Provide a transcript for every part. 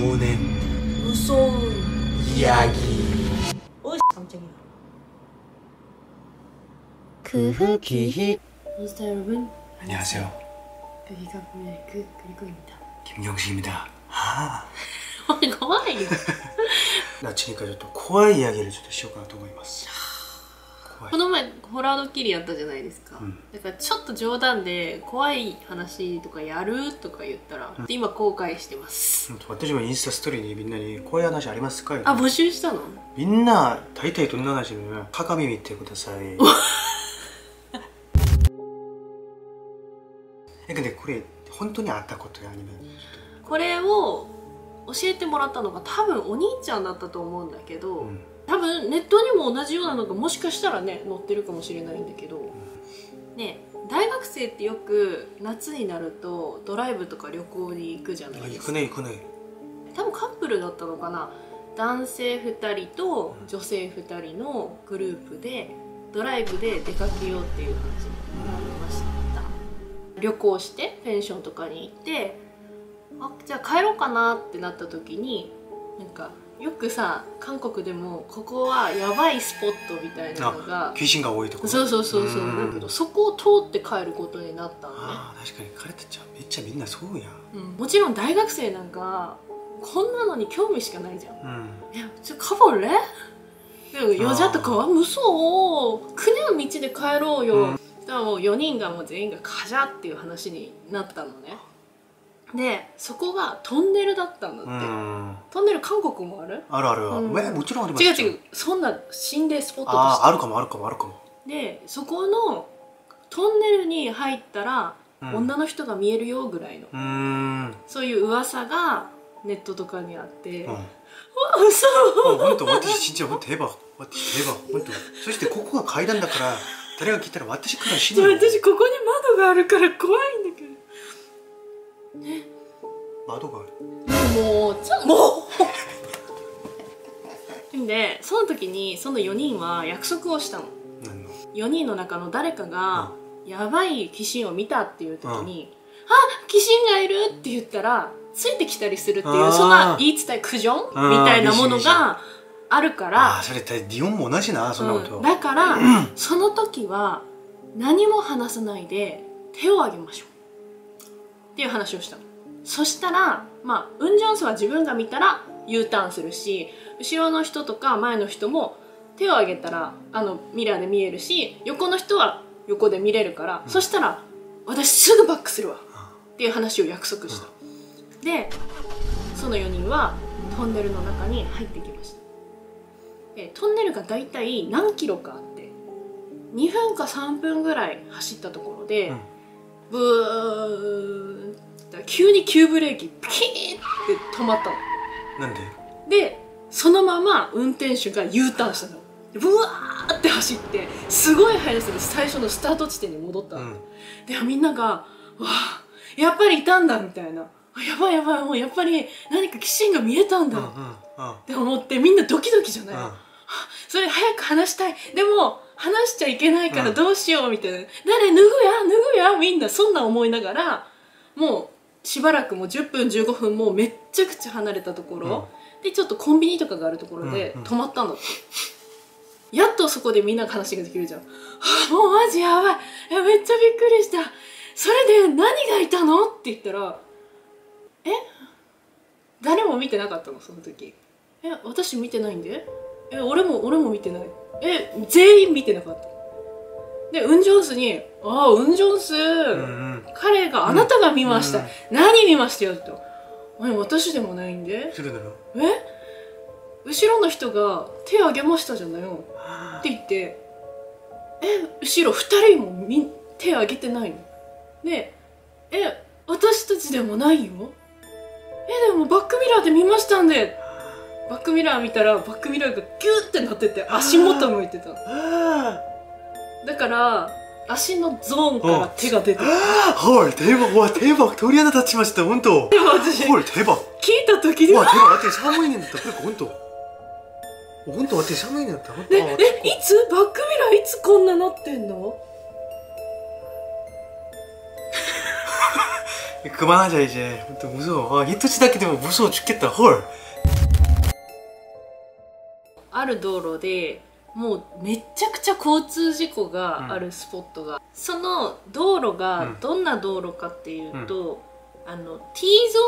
보낸 무서운 이야기. 오 깜짝이야. 그흐 기희 인스타 여러분 안녕하세요. 여기가 분야의 그 그리고입니다. 김경식입니다. 아. 어, 이거 와 이거. 나치니까 저또 코아 이야기를 저도 시오가 도고 있었어. この前ホラードッキリやったじゃないですか、うん。だからちょっと冗談で怖い話とかやるとか言ったら、うん。で今後悔してます、うん私もインスタストーリーにみんなに怖い話ありますかあ募集したの？みんな大体どんな話なの鏡見てください。えけどこれ本当にあったことやアニメこれを教えてもらったのが多分お兄ちゃんだったと思うんだけど、うん多分ネットにも同じようなのがもしかしたらね載ってるかもしれないんだけど、ね大学生ってよく夏になるとドライブとか旅行に行くじゃないですか。くね行くね。多分カップルだったのかな。男性2人と女性2人のグループでドライブで出かけようっていう話になりました。旅行してペンションとかに行ってあじゃあ帰ろうかなってなった時になんかよくさ韓国でもここはやばいスポットみたいなのがが多いとこそうそうそうそう。だけどそこを通って帰ることになったのね。あ確かに。彼たちはめっちゃみんなそうや、うん、もちろん大学生なんかこんなのに興味しかないじゃん、うん、えちょカボレでも、よじゃとかは、嘘。を。く、国の道で帰ろうよ。うん、だからもう4人がもう全員がカジャっていう話になったのね。で、そこがトンネルだったんだって。うんトンネル韓国もあるあるある、うんえもちろんあります違う違う。そんな心霊スポットとして。あああるかもあるかもあるかも、で、そこのトンネルに入ったら、うん、女の人が見えるよぐらいの、うーんそういう噂がネットとかにあって、うんわ嘘本当私진짜本当대박私대박本当そしてここが階段だから誰が来たら私から死じゃあぬよ私ここに窓があるから怖い んだけど窓がある。もうちょもうでその時にその4人は約束をしたの。何の？4人の中の誰かがやばい鬼神を見たっていう時に「あ鬼神がいる!」って言ったらついてきたりするっていうそんな言い伝え苦情？みたいなものがあるかあら。あそれ日本も同じなそんなこと、うんだからその時は何も話さないで手を挙げましょうっていう話をしたの。そしたらまあウンジョンスは自分が見たら U ターンするし後ろの人とか前の人も手を挙げたらあのミラーで見えるし横の人は横で見れるから、うん。そしたら私すぐバックするわ。っていう話を約束した、でその4人はトンネルの中に入ってきました。でトンネルが大体何キロかあって2分か3分ぐらい走ったところで、うんブーンって急に急ブレーキピキーって止まったの。なんで？でそのまま運転手が U ターンしたの。でブワーって走ってすごい速さで最初のスタート地点に戻ったの、うん。でみんなが「わあやっぱりいたんだ」みたいな「あやばいやばいもうやっぱり何か鬼神が見えたんだ」って思ってみんなドキドキじゃない、うん。それ早く話したい。でも話しちゃいけないからうん。どうしようみたいな「誰脱ぐや？脱ぐや」みんなそんな思いながらもうしばらくもう10分15分もうめっちゃくちゃ離れたところ、でちょっとコンビニとかがあるところでうんうん止まったんだって、やっとそこでみんなが話ができるじゃん、はあ、もうマジやばい。いやめっちゃびっくりした。それで何がいたの？って言ったらえ？誰も見てなかったのその時。え私見てないんで？え俺も俺も見てないえ全員見てなかった。でウンジョンスに「ああウンジョンス、うんうん。彼があなたが見ました、うん何見ましたよ」って「え私でもないんで。え？後ろの人が手挙げましたじゃないよ」って言って「え後ろ2人もみ手挙げてないの?」で「え私たちでもないよ」えでもバックミラーで見ましたんでバックミラー見たらバックミラーがギューってなってて足元向いてたのあだから足のゾーンから手が出てるあ 헐 대박 와 대박鳥肌立ちました本当でも私聞い 헐 대박 た時に 와 は 대박 어떻게 사모인이 됐다 그러니까 본토 본토 어떻게 사모인이 됐다 ええいつバックミラーいつこんななってんの 그만하자 이제 또 무서워 아, 히토치だけでも 무서워 죽겠다 헐 ある道路でもうめちゃくちゃ交通事故があるスポットが、うん、その道路がどんな道路かっていうと、うん、あの T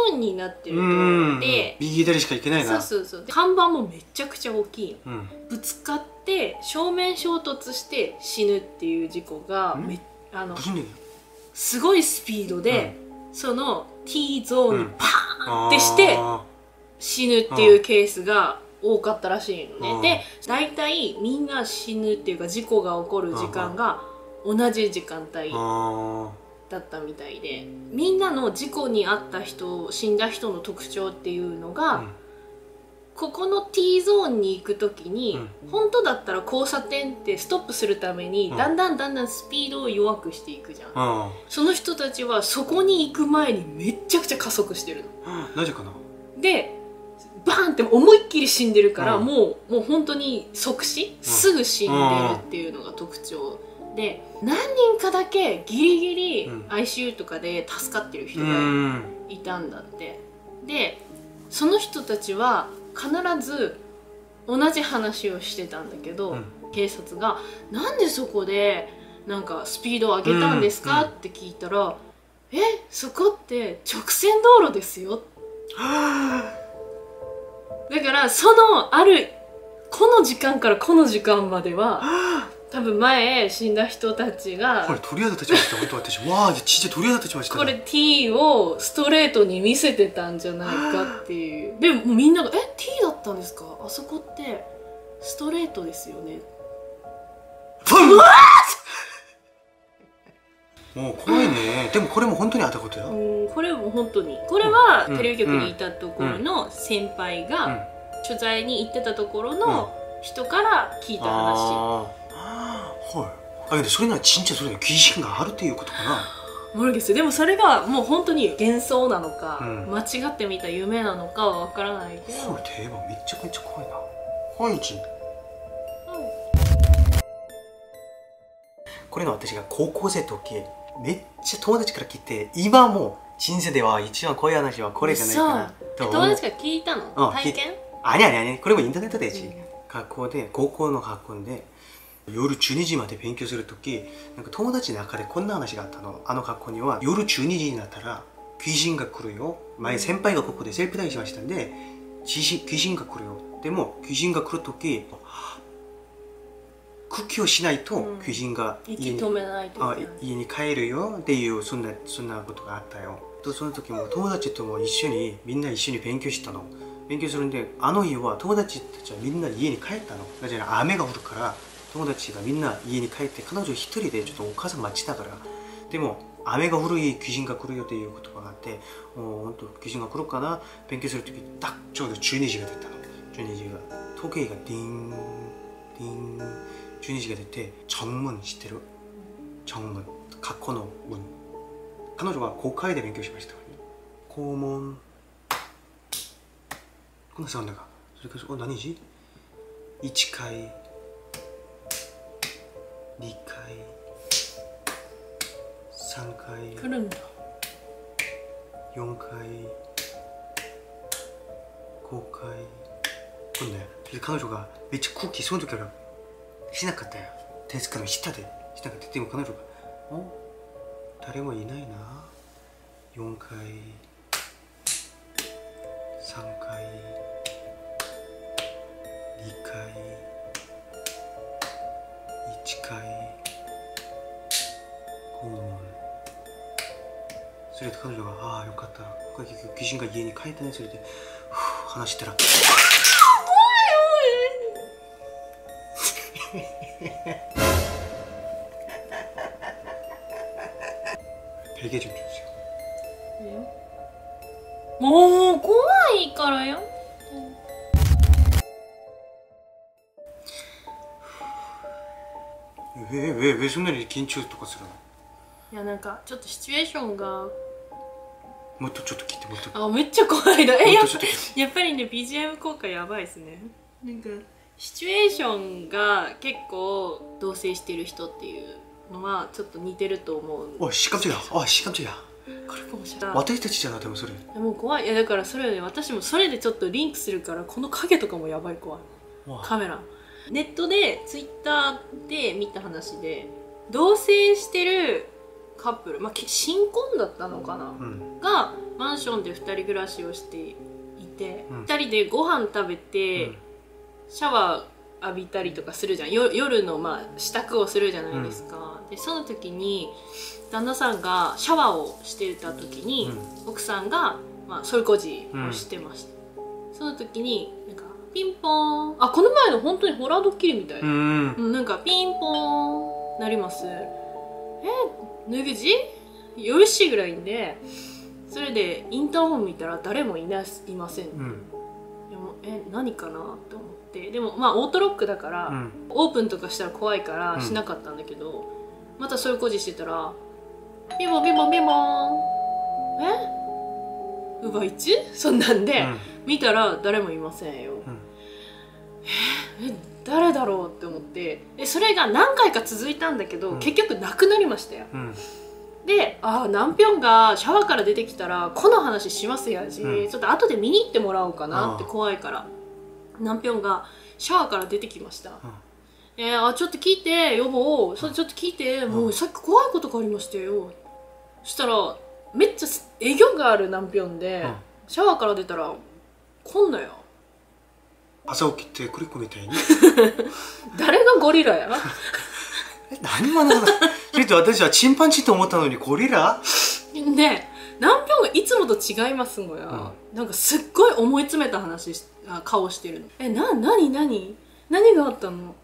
ゾーンになってる道路で、うん、右左しか行けないな。そうそうそう。看板もめちゃくちゃ大きい、ぶつかって正面衝突して死ぬっていう事故がめ、あのすごいスピードで、その T ゾーンにパーンってして死ぬっていうケースが多かったらしいのね、で大体みんな死ぬっていうか事故が起こる時間が同じ時間帯だったみたいでみんなの事故に遭った人死んだ人の特徴っていうのが、うん、ここの T ゾーンに行く時に、うん、本当だったら交差点ってストップするために、うん、だんだんだんだんスピードを弱くしていくじゃん、その人たちはそこに行く前にめっちゃくちゃ加速してるの。なぜかな？でバーンって思いっきり死んでるから、うん。もうもう本当に即死、すぐ死んでるっていうのが特徴。で何人かだけギリギリうん。ICU とかで助かってる人が 음. いたんだって。でその人たちは必ず同じ話をしてたんだけど、うん。警察が「なんでそこでなんかスピードを上げたんですか？うん。って聞いたら「えそこって直線道路ですよ」だからそのあるこの時間からこの時間までは多分前死んだ人たちがこれ鳥肌立ちました本当私わあちっちゃい鳥肌立ちましたこれ T をストレートに見せてたんじゃないかっていう。でもみんなが「え T だったんですか？あそこってストレートですよね」うわもう怖いね、うん、でもこれも本当にあったことよ、これも本当に。これはテレビ局にいたところの先輩が取材に行ってたところの人から聞いた話、ああはい。だけどそれならちんちゃそれの疑心があるっていうことかな。モルゲスでもそれがもう本当に幻想なのか、うん、間違ってみた夢なのかは分からないけど。これ定番めちゃくちゃ怖いな。本日、うん、これが私が高校生時めっちゃ友達から聞いて今も人生では一番怖い話はこれじゃないかなと思う友達から聞いたのうん体験あにゃにゃにゃこれもインターネットでし、うん学校で高校の学校で夜12時まで勉強する時なんか友達の中でこんな話があったのあの学校には夜12時になったら귀신が来るよ前先輩がここでセルフ対しましたんで귀신 귀신が来るよでも귀신が来る時空 苦をしないと、うん、巨人が家にあ家に帰るよっていうそんなそんなことがあったよ。とその時も友達とも一緒にみんな一緒に勉強したの。勉強するんであの日は友達たちはみんな家に帰ったの。だから雨が降るから友達がみんな家に帰って彼女一人でちょっとお母さん待ちながらでも雨が降る日巨人が来るよっていうことがあって本当巨人が来るかな？勉強する時たちょうど12時が出たの。12時が時計がディンディン 12時が出て정문知ってる정문過去の文彼女は公開で勉強しました校門こんなサウンドがそれからお何時 ?1 階2階3階来るんだ4階5階こんねで彼女がめっちゃ空気その時から しなかったよ。デスクの下で。しなかったでも彼女が「お？誰もいないな。4階3階2階1階校門それで彼女が「ああよかった。これ結局귀신が家に帰ったね」それで話したら。ベルギー人ですよもう怖いからよ。ええええそんなに緊張とかするの？いやなんかちょっとシチュエーションが。もっとちょっと聞いてもっと。あめっちゃ怖いな。えやっぱりね BGM 効果やばいですね。なんかシチュエーションが結構同棲してる人っていうのはちょっと似てると思うおいしかも違うおいしかも違これかもしれない。私たちじゃなでもそれ。もう怖いいやだからそれよね私もそれでちょっとリンクするからこの影とかもやばい怖い。カメラ。ネットでツイッターで見た話で同棲してるカップル、まあ、新婚だったのかな、うん、がマンションで2人暮らしをしていて、うん、2人でご飯食べて、うん。シャワー浴びたりとかするじゃん。よ夜のまあ支度をするじゃないですか、でその時に旦那さんがシャワーをしてた時に、奥さんが、まあ、そういうこじをしてました、その時になんかピンポーン。あこの前の本当にホラードッキリみたい、うん。うんなんかピンポーンなります。え脱ぐじよしぐらいんでそれでインターホン見たら誰もいないません、うん。でもえ何かな？と思ってでもまあオートロックだから、うん。オープンとかしたら怖いからうん。しなかったんだけど、またそういう工事してたらピンポンピンポンピンポン。え？ウーバーイッチ？そんなんで、見たら誰もいませんよ、うん。え？え？誰だろうって思って。でそれが何回か続いたんだけど、うん。結局なくなりましたよ。うん。でああナンピョンがシャワーから出てきたらこの話しますやし、うん。ちょっと後で見に行ってもらおうかなって怖いからナンピョンがシャワーから出てきました、えー、あちょっと聞いて予防それちょっと聞いて。もうさっき怖いことがありましたよ。そしたらめっちゃ営業があるナンピョンで、うん。シャワーから出たらこんなよ朝起きてクリックみたいに？誰がゴリラや？え何もなかった。それと私はチンパンジーと思ったのにゴリラ？でナンピョンがいつもと違いますのや、なんかすっごい思い詰めた話しあ顔してるの。えな何何？何があったの？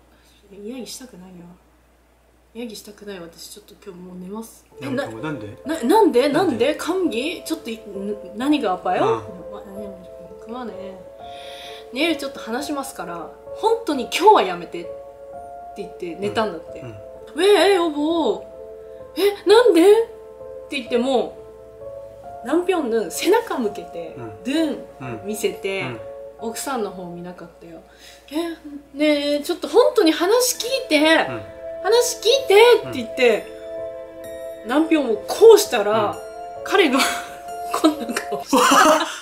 イヤギしたくないよイヤギしたくない私ちょっと今日もう寝ますえなんなんでななんでなんで감기ちょっと何がアパよ、うんまあねくまね寝るちょっと話しますから本当に今日はやめてって言って寝たんだって、うんええ予防えなんでって言ってもナンピョンヌン背中向けて、うんドゥン見せて、うん奥さんの方見なかったよ。えねえちょっと本当に話聞いて、うん。話聞いてって言って、ナンピョンをこうしたら、彼が こんな顔して。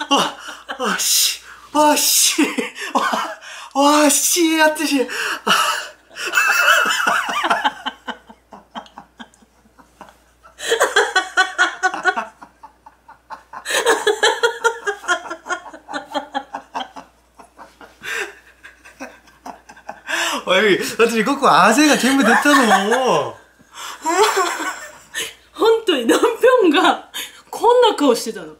あわしわしわわし私おい私ここ汗が全部出たの本当にナンピョンがこんな顔してたの